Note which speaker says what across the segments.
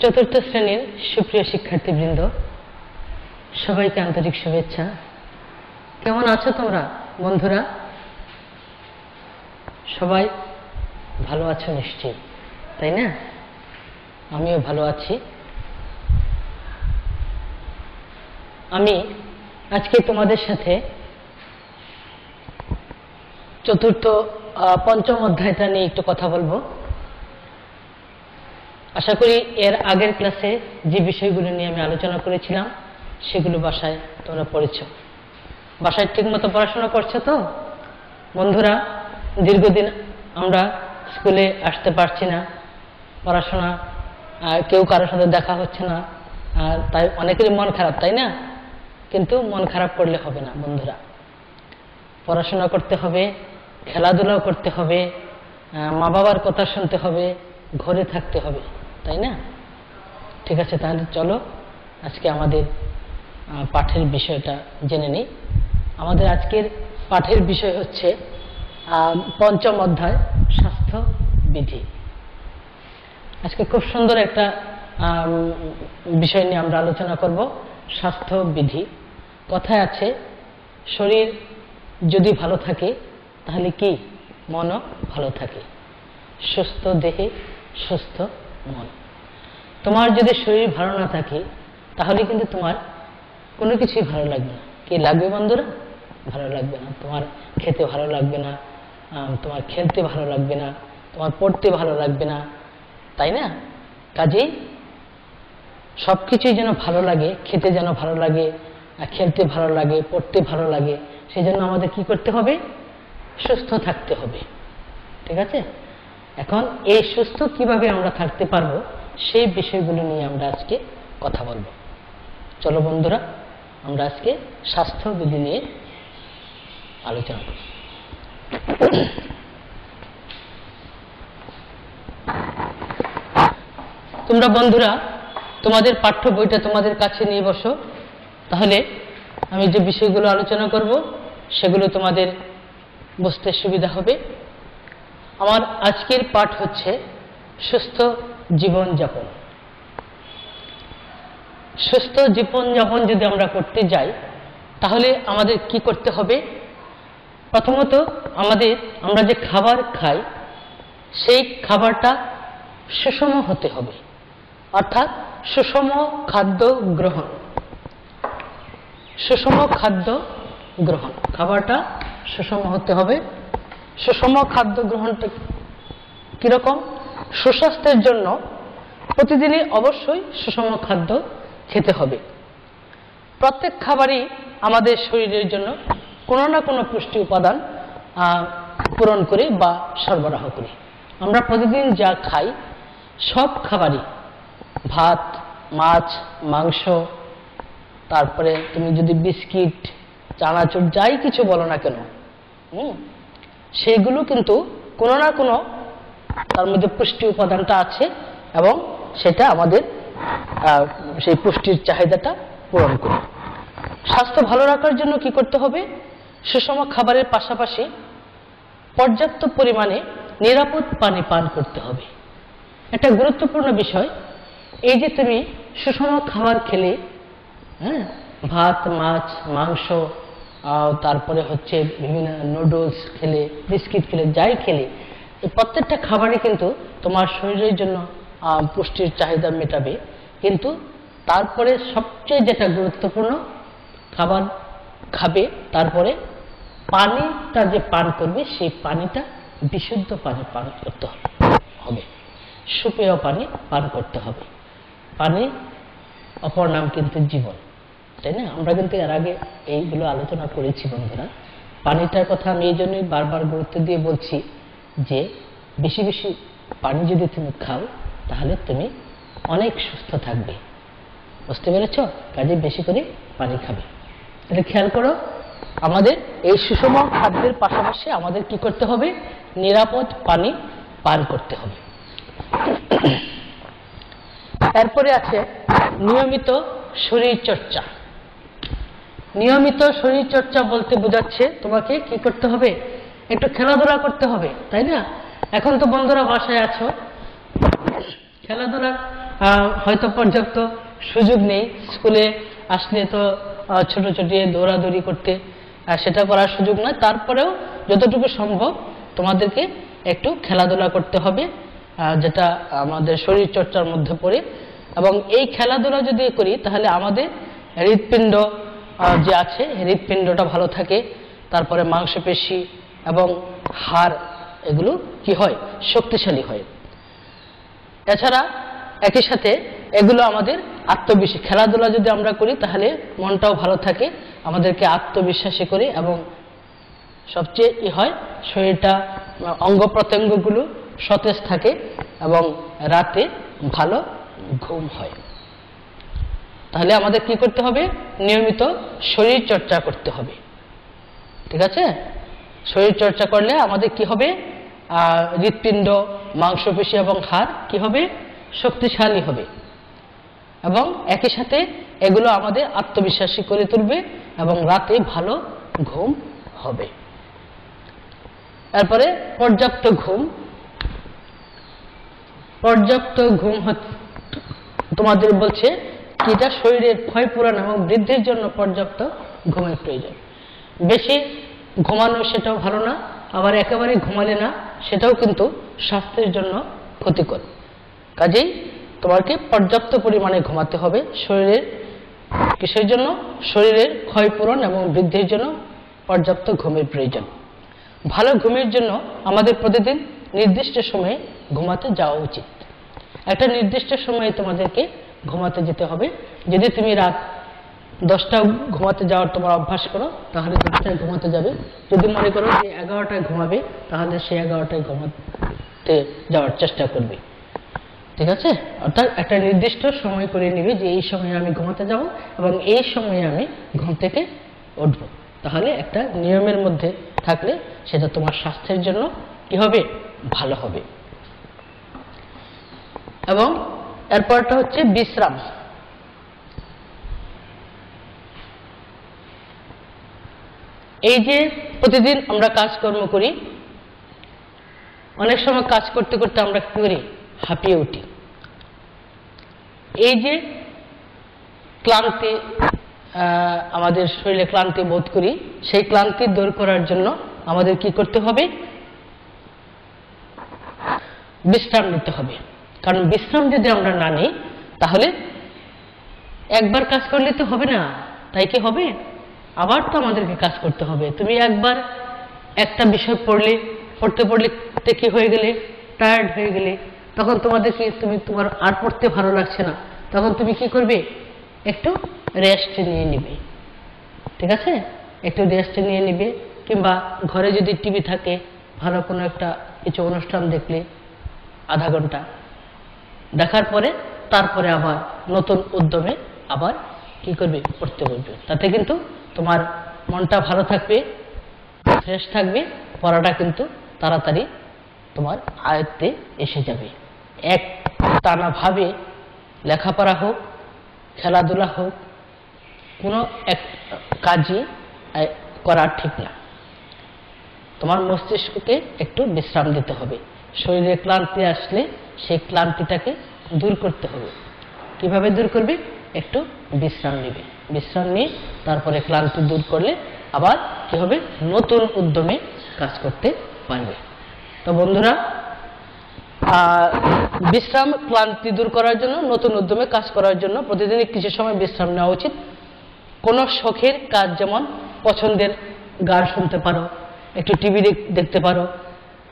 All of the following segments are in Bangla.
Speaker 1: চতুর্থ শ্রেণির সুপ্রিয় শিক্ষার্থীবৃন্দ, সবাইকে আন্তরিক শুভেচ্ছা। কেমন আছো তোমরা, বন্ধুরা? সবাই ভালো আছো নিশ্চয়ই, তাই না? আমিও ভালো আছি। আমি আজকে তোমাদের সাথে চতুর্থ পঞ্চম অধ্যায়টা নিয়ে একটু কথা বলব। আশা করি এর আগের ক্লাসে যে বিষয়গুলো নিয়ে আমি আলোচনা করেছিলাম সেগুলো বাসায় তোমরা পড়েছ। বাসায় ঠিকমতো পড়াশোনা করছ তো? বন্ধুরা দীর্ঘদিন আমরা স্কুলে আসতে পারছি না। পড়াশোনা আহ, কেউ কারোর সাথে দেখা হচ্ছে না। আর তাই অনেকেরই মন খারাপ তাই না? কিন্তু মন খারাপ করলে হবে না বন্ধুরা। পড়াশোনা করতে হবে খেলাধুলাও করতে হবে মা বাবার কথা শুনতে হবে ঘরে থাকতে হবে। তাই না? ঠিক আছে, তাহলে চলো আজকে আমাদের পাঠের বিষয়টা জেনে নিই। আমাদের আজকের পাঠের বিষয় হচ্ছে পঞ্চম অধ্যায় স্বাস্থ্য বিধি আজকে খুব সুন্দর একটা বিষয় নিয়ে আমরা আলোচনা করব স্বাস্থ্য বিধি কথায় আছে, শরীর যদি ভালো থাকে, তাহলে কি? মনও ভালো থাকে। সুস্থ দেহে সুস্থ মন তোমার যদি শরীর ভালো না থাকে, তাহলে কিন্তু তোমার কোনো কিছুই ভালো লাগবে না। কি লাগবে বন্ধুরা? ভালো লাগবে না। তোমার খেতে ভালো লাগবে না তোমার খেলতে ভালো লাগবে না, তোমার পড়তে ভালো লাগবে না, তাই না? কাজেই সব কিছুই যেন ভালো লাগে, খেতে যেন ভালো লাগে খেলতে ভালো লাগে, পড়তে ভালো লাগে সেই জন্য আমাদের কি করতে হবে? সুস্থ থাকতে হবে। ঠিক আছে? এখন এই সুস্থ কীভাবে আমরা থাকতে পারব, সেই বিষয়গুলো নিয়ে আমরা আজকে কথা বলব। চলো বন্ধুরা, আমরা আজকে স্বাস্থ্যবিধি নিয়ে আলোচনা করি। তোমরা বন্ধুরা, তোমাদের পাঠ্য বইটা তোমাদের কাছে নিয়ে বসো। তাহলে আমি যে বিষয়গুলো আলোচনা করব, সেগুলো তোমাদের বুঝতে সুবিধা হবে। আমার আজকের পাঠ হচ্ছে সুস্থ জীবনযাপন সুস্থ জীবনযাপন যদি আমরা করতে যাই, তাহলে আমাদের কি করতে হবে? প্রথমত আমাদের আমরা যে খাবার খাই, সেই খাবারটা সুষম হতে হবে। অর্থাৎ সুষম খাদ্য গ্রহণ। সুষম খাদ্য গ্রহণ। খাবারটা সুষম হতে হবে। সুষম খাদ্য গ্রহণটা কীরকম? সুস্বাস্থ্যের জন্য প্রতিদিনই অবশ্যই সুষম খাদ্য খেতে হবে। প্রত্যেক খাবারই আমাদের শরীরের জন্য কোনো না কোনো পুষ্টি উপাদান পূরণ করে বা সরবরাহ করে। আমরা প্রতিদিন যা খাই, সব খাবারই ভাত, মাছ, মাংস, তারপরে তুমি যদি বিস্কিট, চানাচুর, যাই কিছু বলো না কেন, হুম? সেইগুলো কিন্তু কোনো না কোনো তার মধ্যে পুষ্টি উপাদানটা আছে এবং সেটা আমাদের সেই পুষ্টির চাহিদাটা পূরণ করে। স্বাস্থ্য ভালো রাখার জন্য কি করতে হবে? সুষম খাবারের পাশাপাশি পর্যাপ্ত পরিমাণে নিরাপদ পানি পান করতে হবে। একটা গুরুত্বপূর্ণ বিষয়, এই যে তুমি সুষম খাবার খেলে হ্যাঁ ভাত, মাছ, মাংস তারপরে হচ্ছে বিভিন্ন নুডলস খেলে বিস্কিট খেলে, যাই খেলে, এই প্রত্যেকটা খাবারই কিন্তু তোমার শরীরের জন্য পুষ্টির চাহিদা মেটাবে। কিন্তু তারপরে সবচেয়ে যেটা গুরুত্বপূর্ণ, খাবার খাবে, তারপরে পানিটা যে পান করবে, সেই পানিটা বিশুদ্ধ পানি পান করতে হবে। সুপেয় পানি পান করতে হবে। পানি অপর নাম কিন্তু জীবন। তাই না? আমরা কিন্তু এর আগে এইগুলো আলোচনা করেছি, বন্ধুরা। পানিটার কথা আমি এই জন্যই বারবার গুরুত্ব দিয়ে বলছি যে, বেশি বেশি পানি যদি তুমি খাও, তাহলে তুমি অনেক সুস্থ থাকবে। বুঝতে পেরেছ? কাজে বেশি করে পানি খাবে। এটা খেয়াল করো, আমাদের এই সুষম খাদ্যের পাশাপাশি আমাদের কি করতে হবে? নিরাপদ পানি পান করতে হবে। এরপরে আছে নিয়মিত শরীর চর্চা নিয়মিত শরীর চর্চা বলতে বোঝাচ্ছে তোমাকে কি করতে হবে? একটু খেলাধুলা করতে হবে, তাই না? এখন তো বন্ধুরা বাসায় আছো। খেলাধুলার হয়তো পর্যাপ্ত সুযোগ নেই স্কুলে আসলে তো ছোট ছোট দৌড়াদৌড়ি করতে সেটা করার সুযোগ নয়। তারপরেও যতটুকু সম্ভব তোমাদেরকে একটু খেলাধুলা করতে হবে যেটা আমাদের শরীর চর্চার মধ্যে পড়ে। এবং এই খেলাধুলা যদি করি, তাহলে আমাদের হৃৎপিণ্ড যে আছে, হৃৎপিণ্ডটা ভালো থাকে, তারপরে মাংসপেশি এবং হাড়, এগুলো কি হয়? শক্তিশালী হয়। এছাড়া একই সাথে এগুলো আমাদের আত্মবিশ্বাস, খেলাধুলা যদি আমরা করি, তাহলে মনটাও ভালো থাকে, আমাদেরকে আত্মবিশ্বাসী করে এবং সবচেয়ে ই হয়, শরীরটা, অঙ্গ প্রত্যঙ্গগুলো সতেজ থাকে এবং রাতে ভালো ঘুম হয়। তাহলে আমাদের কি করতে হবে? নিয়মিত শরীর চর্চা করতে হবে। ঠিক আছে? শরীর চর্চা করলে আমাদের কি হবে? হৃৎপিণ্ড, মাংসপেশি এবং হাড় কি হবে? শক্তিশালী হবে। এবং একই সাথে এগুলো আমাদের আত্মবিশ্বাসী করে তুলবে এবং রাতে ভালো ঘুম হবে। এরপরে পর্যাপ্ত ঘুম। পর্যাপ্ত ঘুম তোমাদের বলছে এটা শরীরের ক্ষয়পূরণ এবং বৃদ্ধির জন্য পর্যাপ্ত ঘুমের প্রয়োজন। বেশি ঘুমানো সেটাও ভালো না, আবার একেবারে ঘুমালে না, সেটাও কিন্তু স্বাস্থ্যের জন্য ক্ষতিকর। কাজেই তোমাকে পর্যাপ্ত পরিমাণে ঘুমাতে হবে শরীরের, কিসের জন্য? শরীরের ক্ষয়পূরণ এবং বৃদ্ধির জন্য পর্যাপ্ত ঘুমের প্রয়োজন। ভালো ঘুমের জন্য আমাদের প্রতিদিন নির্দিষ্ট সময়ে ঘুমাতে যাওয়া উচিত। একটা নির্দিষ্ট সময়ে তোমাদেরকে ঘুমাতে যেতে হবে। যদি তুমি রাত দশটা ঘুমাতে যাওয়ার তোমার অভ্যাস করো, তাহলে দশটায় ঘুমাতে যাবে। যদি মনে করো যে এগারোটায় ঘুমাবে, তাহলে সে এগারোটায় ঘুমাতে যাওয়ার চেষ্টা করবে। ঠিক আছে? অর্থাৎ একটা নির্দিষ্ট সময় করে নিবে যে এই সময়ে আমি ঘুমাতে যাব এবং এই সময়ে আমি ঘুম থেকে উঠব। তাহলে একটা নিয়মের মধ্যে থাকলে সেটা তোমার স্বাস্থ্যের জন্য কি হবে? ভালো হবে। এবং এরপরটা হচ্ছে বিশ্রাম। এই যে প্রতিদিন আমরা কাজকর্ম করি, অনেক সময় কাজ করতে করতে আমরা কি করি? হাঁপিয়ে উঠি। এই যে ক্লান্তি আমাদের শরীরে ক্লান্তি বোধ করি, সেই ক্লান্তি দূর করার জন্য আমাদের কি করতে হবে? বিশ্রাম নিতে হবে। কারণ বিশ্রাম যদি আমরা না নিই, তাহলে একবার কাজ করলে তো হবে না। তাই কি হবে? আবার তো আমাদেরকে কাজ করতে হবে। তুমি একবার একটা বিষয় পড়লে, পড়তে পড়লে কি হয়ে গেলে? টায়ার্ড হয়ে গেলে। তখন তোমাদেরকে তুমি, তোমার আর পড়তে ভালো লাগছে না। তখন তুমি কি করবে? একটু রেস্ট নিয়ে নিবে। ঠিক আছে? একটু রেস্ট নিয়ে নিবে। কিংবা ঘরে যদি টিভি থাকে, ভালো কোনো একটা কিছু অনুষ্ঠান দেখলে, আধা ঘণ্টা। দেখার পরে তারপরে আবার নতুন উদ্যমে আবার কি করবে, পড়তে বসবে। তাতে কিন্তু তোমার মনটা ভালো থাকবে ফ্রেশ থাকবে, পড়াটা কিন্তু তাড়াতাড়ি তোমার আয়ত্তে এসে যাবে। এক টানাভাবে লেখাপড়া হোক, খেলাধুলা হোক, কোনো এক কাজই করা ঠিক না। তোমার মস্তিষ্ককে একটু বিশ্রাম দিতে হবে। শরীরে ক্লান্তি আসলে সেই ক্লান্তিটাকে দূর করতে হবে। কীভাবে দূর করবে? একটু বিশ্রাম নেবে। বিশ্রাম নিয়ে তারপরে ক্লান্তি দূর করলে আবার কি হবে? নতুন উদ্যমে কাজ করতে পারবে। তো বন্ধুরা বিশ্রাম ক্লান্তি দূর করার জন্য, নতুন উদ্যমে কাজ করার জন্য প্রতিদিনই কিছু সময় বিশ্রাম নেওয়া উচিত। কোনো শখের কাজ যেমন পছন্দের গান শুনতে পারো, একটু টিভি দেখতে পারো,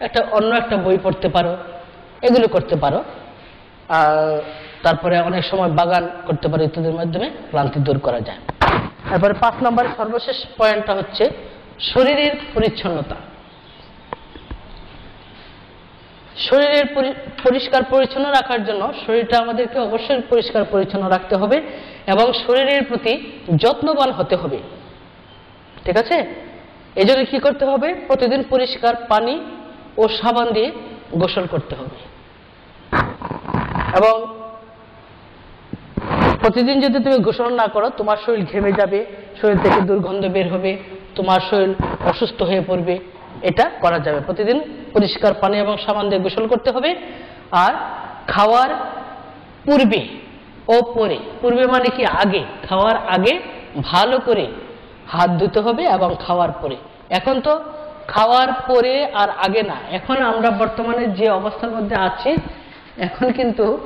Speaker 1: একটা অন্য একটা বই পড়তে পারো এগুলো করতে পারো। তারপরে অনেক সময় বাগান করতে পারো ইত্যাদির মাধ্যমে ক্লান্তি দূর করা যায়। তারপরে পাঁচ নম্বরের সর্বশেষ পয়েন্টটা হচ্ছে শরীরের পরিচ্ছন্নতা। শরীরের পরিষ্কার পরিচ্ছন্ন রাখার জন্য শরীরটা আমাদেরকে অবশ্যই পরিষ্কার পরিচ্ছন্ন রাখতে হবে এবং শরীরের প্রতি যত্নবান হতে হবে। ঠিক আছে? এই জন্য কি করতে হবে? প্রতিদিন পরিষ্কার পানি ও সাবান দিয়ে গোসল করতে হবে। এবং প্রতিদিন যদি তুমি গোসল না করো, তোমার শরীর ঘেমে যাবে, শরীর থেকে দুর্গন্ধ বের হবে, তোমার শরীর অসুস্থ হয়ে পড়বে, এটা করা যাবে। প্রতিদিন পরিষ্কার পানি এবং সাবান দিয়ে গোসল করতে হবে। আর খাওয়ার পূর্বে ও পরে পূর্বে মানে কি আগে, খাওয়ার আগে ভালো করে হাত ধুতে হবে এবং খাওয়ার পরে। এখন তো খাওয়ার পরে আর আগে না। এখন আমরা বর্তমানে যে অবস্থার মধ্যে আছি, এখন কিন্তু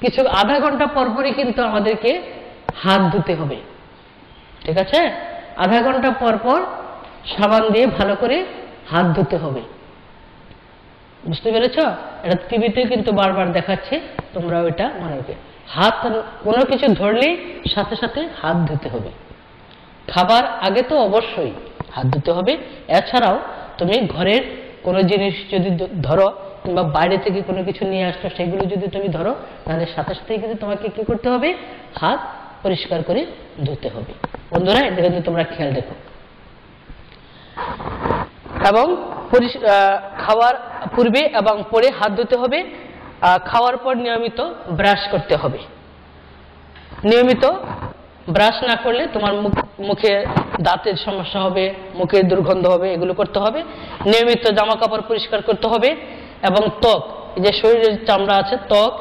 Speaker 1: কিছু আধা ঘণ্টা পর পরই কিন্তু আমাদেরকে হাত ধুতে হবে। ঠিক আছে? আধা ঘণ্টা পর পর সাবান দিয়ে ভালো করে হাত ধুতে হবে। বুঝতে পেরেছ? এটা টিভিতে কিন্তু বারবার দেখাচ্ছে তোমরা ওইটা মনে রাখবে হাত কোনো কিছু ধরলেই সাথে সাথে হাত ধুতে হবে। খাবার আগে তো অবশ্যই। হাত ধুতে হবে। এছাড়াও তুমি ঘরের কোনো জিনিস যদি ধরো কিংবা বাইরে থেকে কোনো কিছু নিয়ে আসছো, সেগুলো যদি তুমি ধরো, তাহলে সাথে সাথে কিন্তু তোমাকে কি করতে হবে? হাত পরিষ্কার করে ধুতে হবে। বন্ধুরা এটা কিন্তু তোমরা খেয়াল রেখো এবং খাওয়ার পূর্বে এবং পরে হাত ধুতে হবে। খাওয়ার পর নিয়মিত ব্রাশ করতে হবে। নিয়মিত ব্রাশ না করলে তোমার মুখে দাঁতের সমস্যা হবে, মুখের দুর্গন্ধ হবে, এগুলো করতে হবে। নিয়মিত জামা কাপড় পরিষ্কার করতে হবে এবং ত্বক যে শরীরের চামড়া আছে, ত্বক,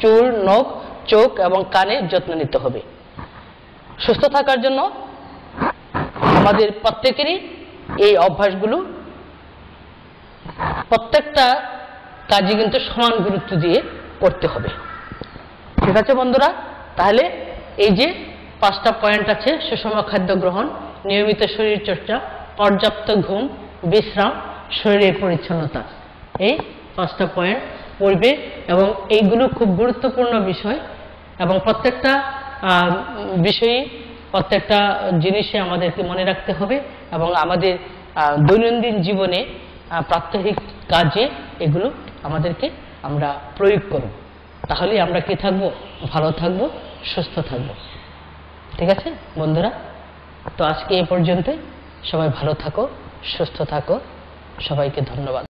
Speaker 1: চুল, নখ, চোখ এবং কানে যত্ন নিতে হবে। সুস্থ থাকার জন্য আমাদের প্রত্যেকেরই এই অভ্যাসগুলো প্রত্যেকটা কাজে কিন্তু সমান গুরুত্ব দিয়ে করতে হবে। ঠিক আছে বন্ধুরা? তাহলে এই যে পাঁচটা পয়েন্ট আছে, সুষম খাদ্য গ্রহণ নিয়মিত শরীর চর্চা পর্যাপ্ত ঘুম বিশ্রাম শরীরের পরিচ্ছন্নতা। এই পাঁচটা পয়েন্ট পড়বে এবং এইগুলো খুব গুরুত্বপূর্ণ বিষয় এবং প্রত্যেকটা আহ, বিষয়ই প্রত্যেকটা জিনিসে আমাদেরকে মনে রাখতে হবে এবং আমাদের দৈনন্দিন জীবনে প্রাত্যহিক কাজে এগুলো আমাদেরকে আমরা প্রয়োগ করব। তাহলে আমরা কি থাকব? ভালো থাকব সুস্থ থাকব। ঠিক আছে বন্ধুরা? তো আজকে এ পর্যন্ত সবাই ভালো থাকো সুস্থ থাকো। সবাইকে ধন্যবাদ।